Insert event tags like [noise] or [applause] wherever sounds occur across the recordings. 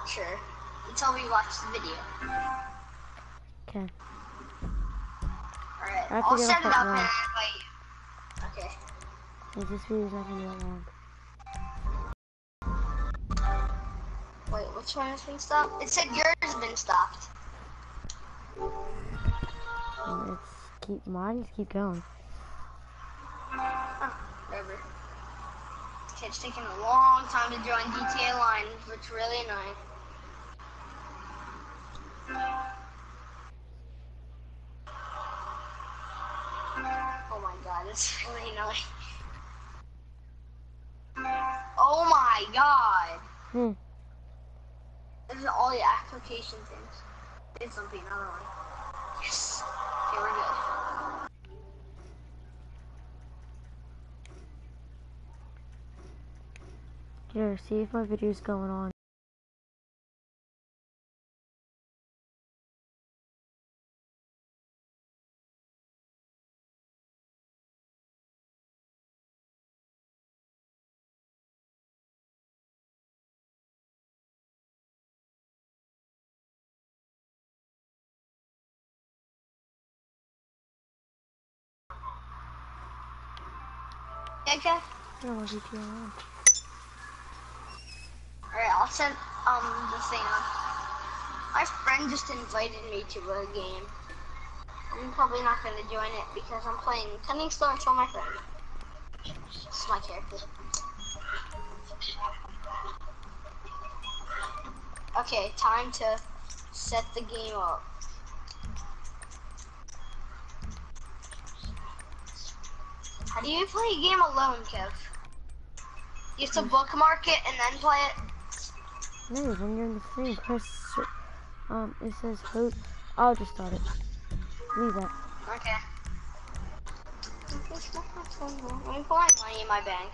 not sure until we watch the video. Okay. Alright, I have to I'll set it up and invite you. Okay. Is this video's not gonna be long? Wait, which one has been stopped? It said yours has been stopped. It's keep mine just keep going. Oh, whatever. Okay, it's taking a long time to join GTA line, which is really annoying. Oh my god, it's really annoying. Oh my god! Hmm. This is all the application things. Did something, another one. Yes! Okay, we're good. Here, see if my video's going on. Okay. No, GTA on. Alright, I'll send um the thing on. My friend just invited me to a game. I'm probably not gonna join it because I'm playing Cunning Star Show my friend. It's my character. Okay, time to set the game up. How do you play a game alone, Kev? You have to bookmark it and then play it? No, when you're in the stream, press um it says host I'll just start it. Leave that. Okay. Put my money in my bank.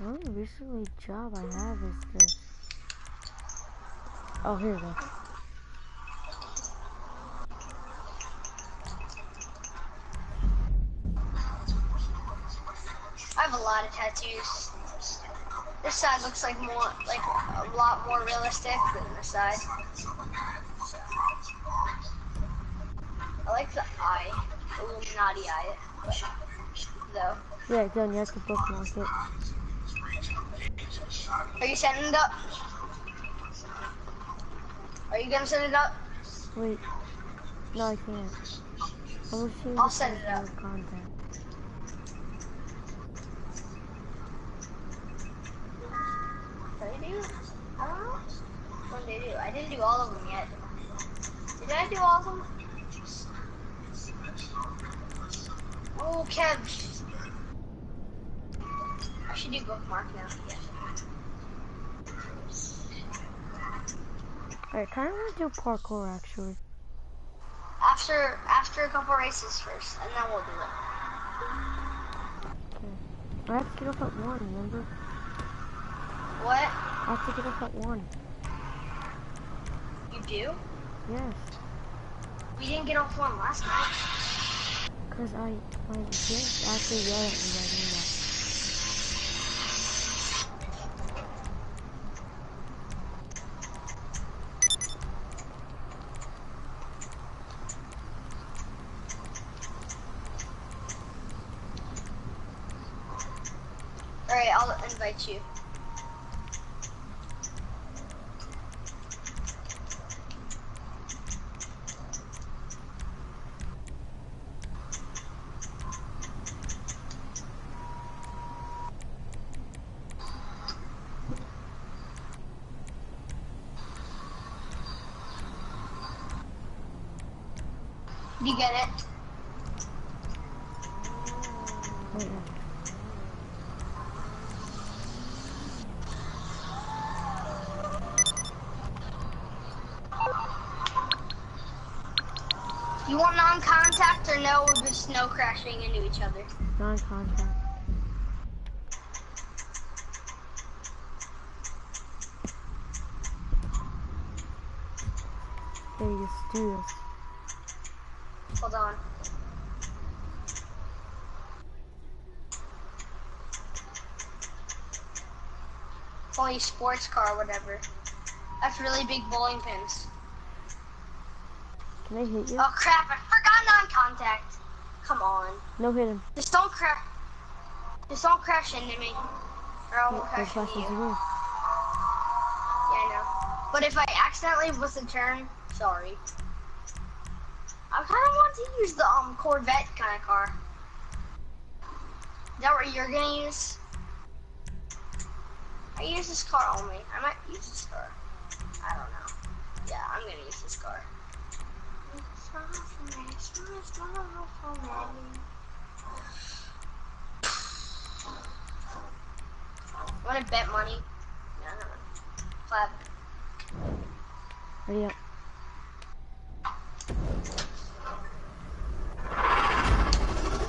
The only recently job I have is this. Oh, here we go. Have a lot of tattoos. This side looks like more, like a lot more realistic than this side. I like the eye, Illuminati eye, though. Yeah, done. You have to bookmark it. Are you setting it up? Are you gonna set it up? Wait. No, I can't. See I'll set there's it up. content. Did I do? I don't know. When did I do? I didn't do all of them yet. Did I do all of them? Oh, Kev. I should do bookmark now. Yeah. Alright, kinda wanna do parkour actually. After after a couple races first, and then we'll do it. Okay. I have to get up at one, remember? What? I have to get up at one. You do? Yes. We didn't get off one last night. Cause I my didn't actually yell at me by doing that. Alright, I'll invite you. Do you get it? You want non-contact or no? We're just no crashing into each other. Non-contact. There you just do this. Hold on. fully sports car whatever. That's really big bowling pins. Can I hit you? Oh crap, I forgot non-contact. Come on. No, hit him. Just don't crash. Just don't crash into me. Or I won't Go crash into you. move. Yeah, I know. But if I accidentally was the turn, sorry. I kind of want to use the um Corvette kind of car. Is that what you're gonna use? I use this car only. I might use this car. I don't know. Yeah, I'm gonna use this car. Want to bet money? No, no. no. Clap. Hurry up.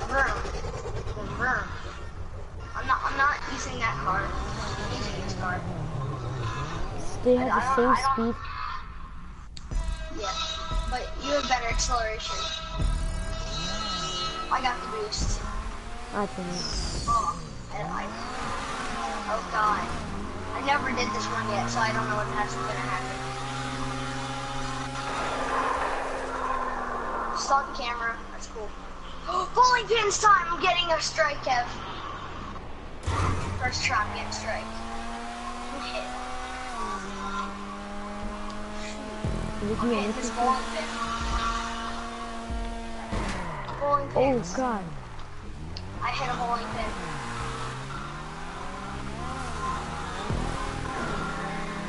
Vroom. I'm not. I'm not using that car. I'm using this car. They have the same speed. Yeah. But you have better acceleration. I got the boost. I think. Oh, I, I, oh god. I never did this one yet, so I don't know what has gonna happen. Stop the camera. That's cool. Bowling pins time! I'm getting a strike, Kev. First try, I'm getting a strike. I'm hit. Okay, hit this oh, bowling pin. Bowling Oh god. I hit a bowling pin.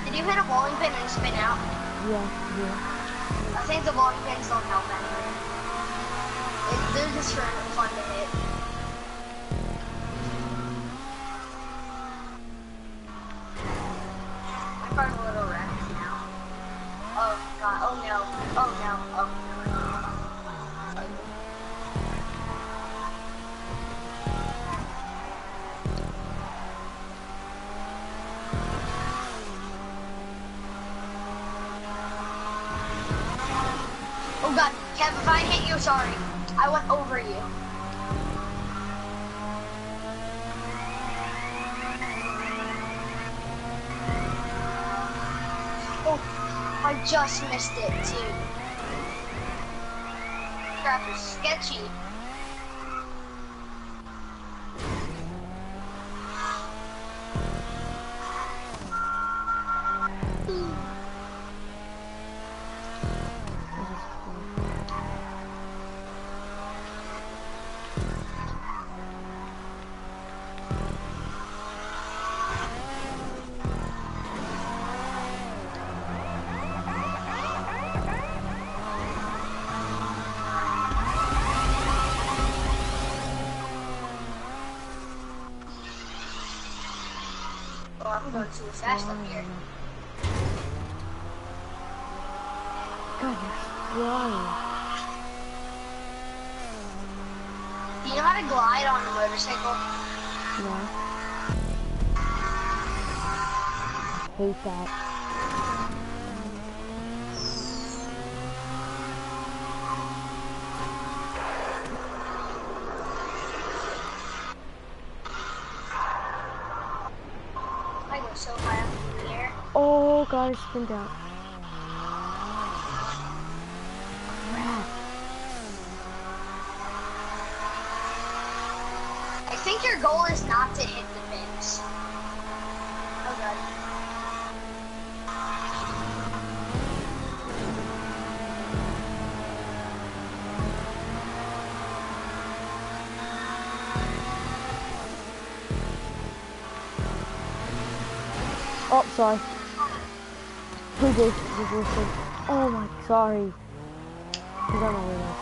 Did you hit a bowling pin and spin out? Yeah, yeah. I think the bowling pins don't help anyway. They're just for fun to hit. My car's missed it too. Crap is sketchy. Going too fast up here. God, you're flying. Do you know how to glide on a motorcycle? No. Hate that. I spinned out. Crap. I think your goal is not to hit the pins. Oh god. Oh, sorry. Did? Who did this? Oh my, sorry. He's on my there.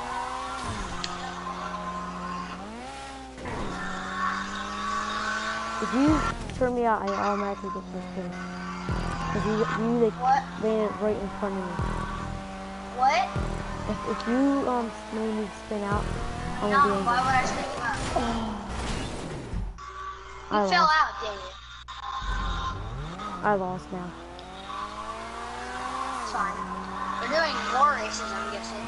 If you turn me out, I automatically get first place. Cause you, you like What? landed right in front of me. What? If, if you um made me spin out, I'm No, gonna be why would I spin you out? [sighs] You I fell lost. out, didn't? I lost now that's fine. We're doing more races, I'm guessing.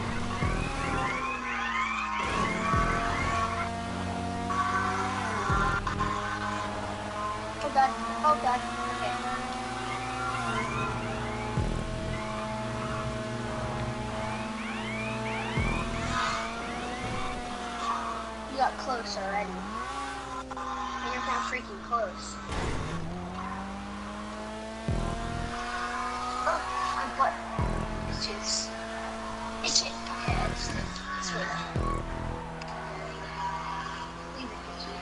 Oh god, oh god, okay. You got close already. And you're more freaking close. My butt. Itches. Itch it. Just did. It's weird. Leave it itchy.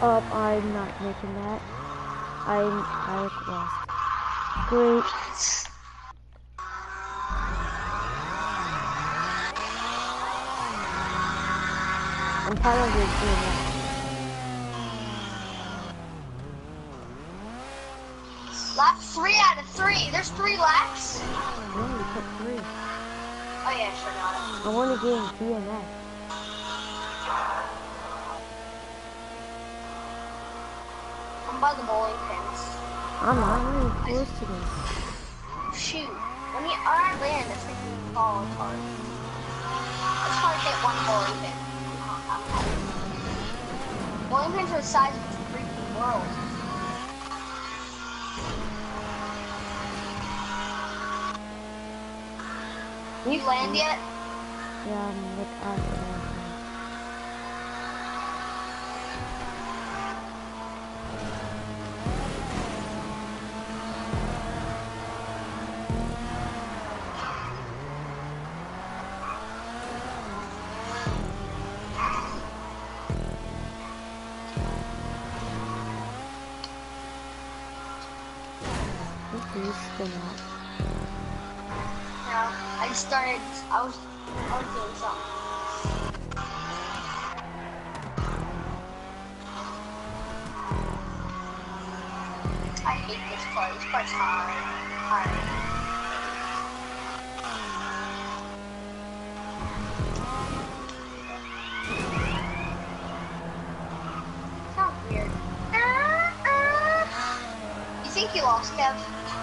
Up, I'm not making that. I'm, I lost. Great. I'm probably doing that. Lap three out of three. There's three laps. No, you put three. Oh yeah, sure not. I want to get in DNF. I'm by the bowling pins. I'm not really close to this. Shoot. When you are land, it's freaking fall apart. Let's try to hit one bowling pin. Pins the size of the freaking world. Can you land yet? Yeah, I'm. Please spin out. No. I started. I was. I was doing something. I hate this part. This part's hard. Hard.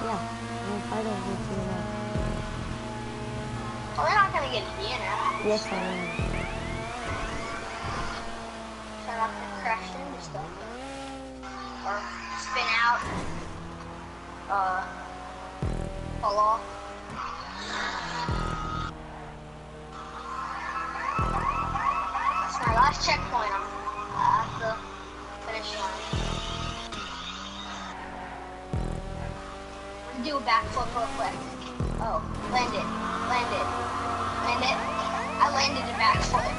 Yeah, I'm fighting with DNF. Well, they're not gonna get a DNF. Yes, I am. Try not to crash into stuff. Or spin out. Uh, fall off. It's my last checkpoint. Do a backflip real quick. Oh, land it, land it, land it. I landed a backflip.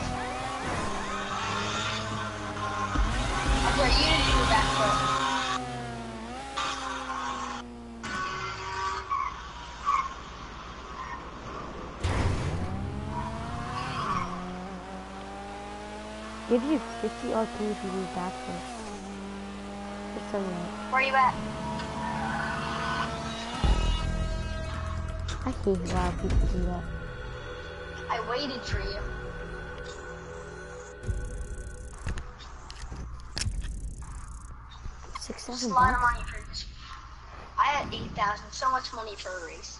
I dare you to do a backflip. Give you 50 RP if you do backflips. Just so you know. Where are you at? I hate how people do that. I waited for you. Six Just a lot of money for this. I had 8,000. So much money for a race.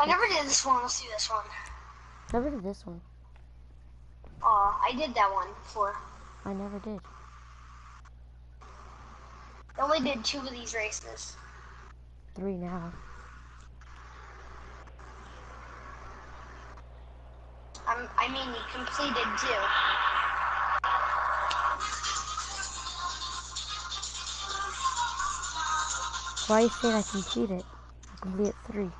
I never did this one. Let's do this one. Never did this one. Aw, I did that one before. I never did. I only did two of these races. Three now. I'm, I mean, you completed two. Why are you saying I completed? I completed three.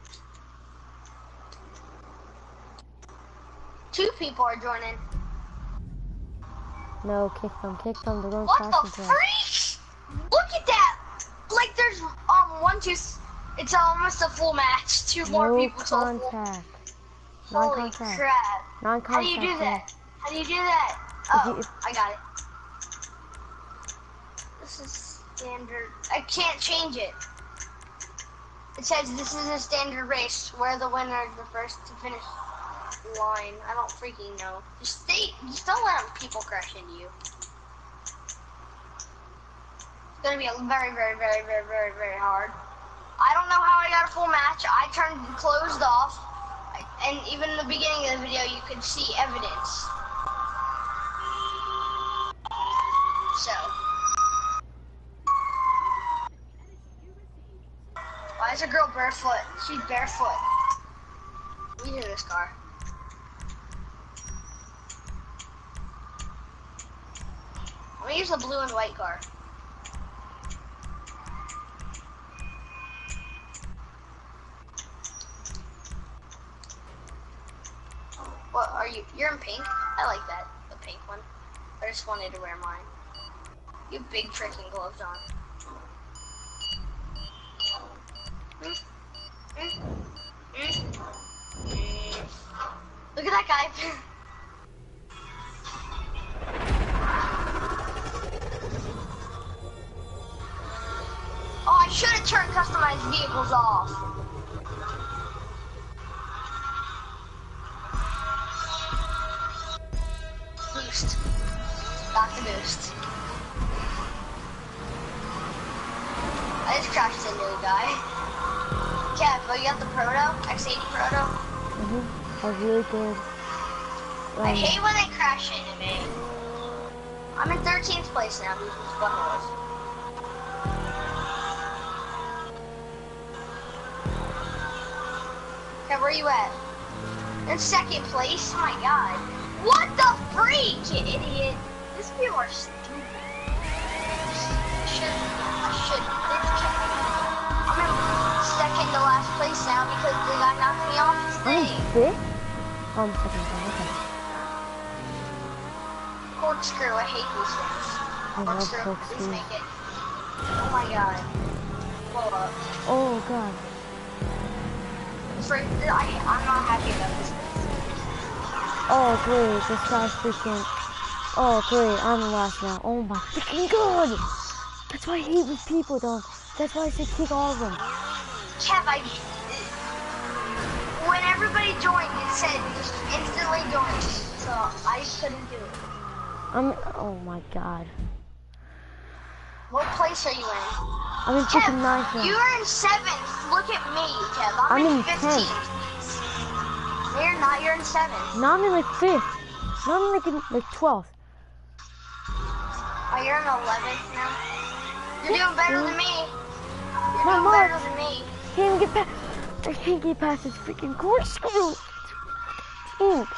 Two people are joining. No, kick them, kick them. They're going What the freak? Look at that! Like there's um one two. s- It's almost a full match. Two more No people till full. contact. Holy crap! Non-contact. How do you do that? How do you do that? Oh, you- I got it. This is standard. I can't change it. It says this is a standard race where the winner is the first to finish line. I don't freaking know. Just stay. Just don't let people crash into you. It's gonna be a very, very, very, very, very, very hard. I don't know how I got a full match. I turned closed off, and even in the beginning of the video, you could see evidence. So. Why is a girl barefoot? She's barefoot. We hear this car. I'm gonna use the blue and white car. What are you? You're in pink? I like that, the pink one. I just wanted to wear mine. You big freaking gloves on. Mm, mm, mm. Look at that guy. [laughs] I turned customized vehicles off. Boost. Got the boost. I just crashed into a guy. Kev, oh, you got the Proto? X80 Proto? Mm-hmm. That was really good. I Um, hate when they crash into me. I'm in 13th place now because it's buttonless. Where are you at? In second place? Oh my god. What the freak, you idiot? These people are stupid. I should, I should. I'm in second to last place now because the guy knocked me off his I'm thing. fifth? Oh, I'm second. Okay. Corkscrew, I hate these things. Love Corkscrew, please corkscrew. make it. Oh my god. Blow up. Oh, God. For, I, I'm not happy about this. Oh, great. This guy's freaking... Oh, great. I'm the last now. Oh, my freaking God. That's why I hate with people, though. That's why I say kick all of them. Kev, I... When everybody joined, it said just instantly join. So I couldn't do it. I'm... Oh, my God. What place are you in? I'm in Kev, freaking ninth you're in seventh. Look at me, Kev. I'm, I'm in in 15th. No, you're not. You're in seventh. Now I'm in, like, fifth. Now I'm, like, in, like, 12th. Oh, you're in 11th now. You're doing better than me. You're doing better than me. Can't get past... I can't get past this freaking corkscrew. Ink.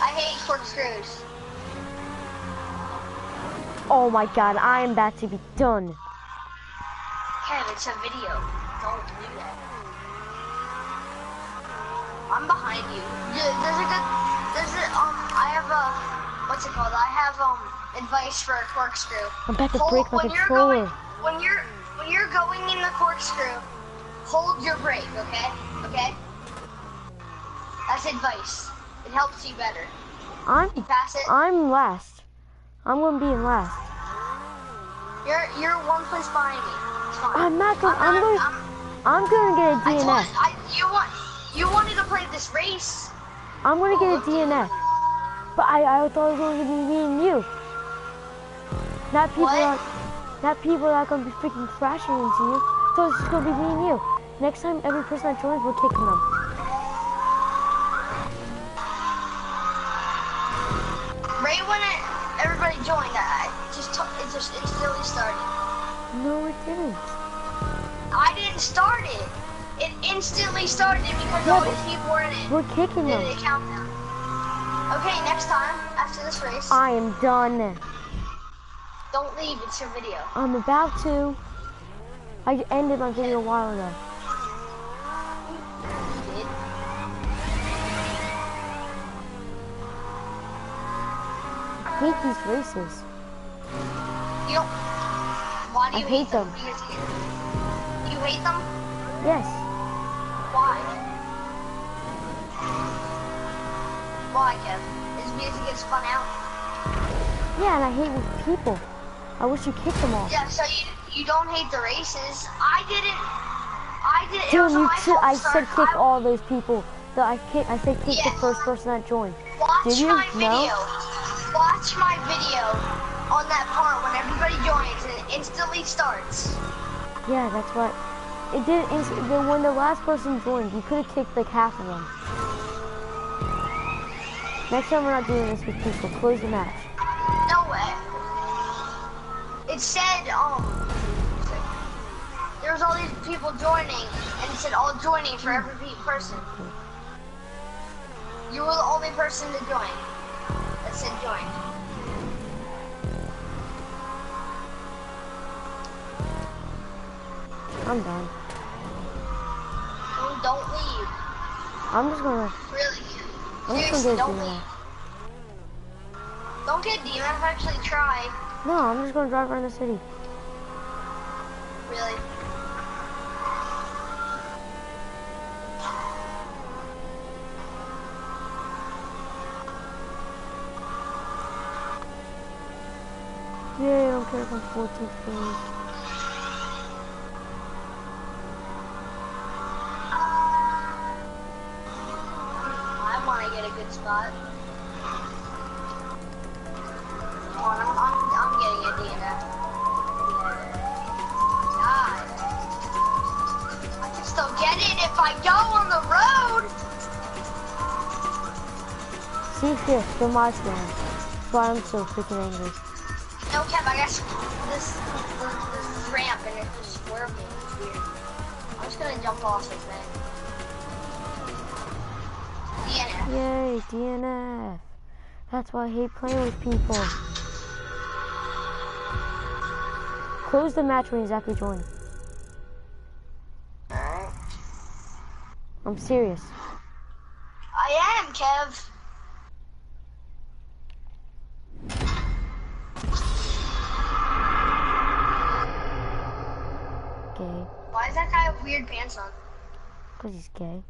I hate corkscrews. Oh, my God. I am about to be done. It's a video. Don't do that. I'm behind you. There's a good. There's a um. I have a. What's it called? I have um advice for a corkscrew. I'm about to Hold- break my when you're going, controller. when you're when you're going in the corkscrew, hold your brake. Okay. Okay. That's advice. It helps you better. I'm pass it. I'm last. I'm gonna be in last. You're you're one place behind me. I'm not gonna. I'm not- going. I'm- I'm gonna get a DNF. I, you want you wanted to play this race. I'm gonna get a DNF. But I I thought it was gonna be me and you. Not people What? that not people that are gonna be freaking crashing into you. So it's just gonna be me and you. Next time every person that joins we're kicking them. Didn't it. Instantly started because Yeah, all these people were in it. We're kicking them. it countdown? Okay, next time after this race, I am done. don't leave. It's your video. I'm about to. I ended my video a while ago. You. I hate these races. You don't. Why do I you hate them. Because hate them? Yes. Why? Why, Kev? Is it gets spun out? Yeah, and I hate people. I wish you kicked them all. Yeah, so you you don't hate the races. I didn't. I did. Dude, you I said kick I- all those people. That I kick, I said kick the first person that joined. Watch Did you? my No? video. Watch my video on that part when everybody joins and it instantly starts. Yeah, that's what. It did. Then when the last person joined, you could have kicked like half of them. Next time we're not doing this with people. Close the match. No way. It said, um, there was all these people joining, and it said all joining for every person. You were the only person to join. That said join. I'm done. Don't, don't leave. I'm just gonna. Really. I'm just gonna don't do leave. Don't get DNF, actually try. No, I'm just gonna drive around the city. Really. Yeah, I don't care if I'm 14th place. I want to get a good spot. Come on, I'm, I'm, I'm getting a. God. I can still get it if I go on the road. See fifth, still my stand. That's why I'm so freaking angry. No, Kev, I got this, this, this ramp and it's just swerving. It's weird. I'm just gonna jump off this thing. DNF. DNF. That's why I hate playing with people. Close the match when exactly join. Alright. I'm serious. I am, Kev. Gay. Why does that guy have weird pants on? Because he's gay.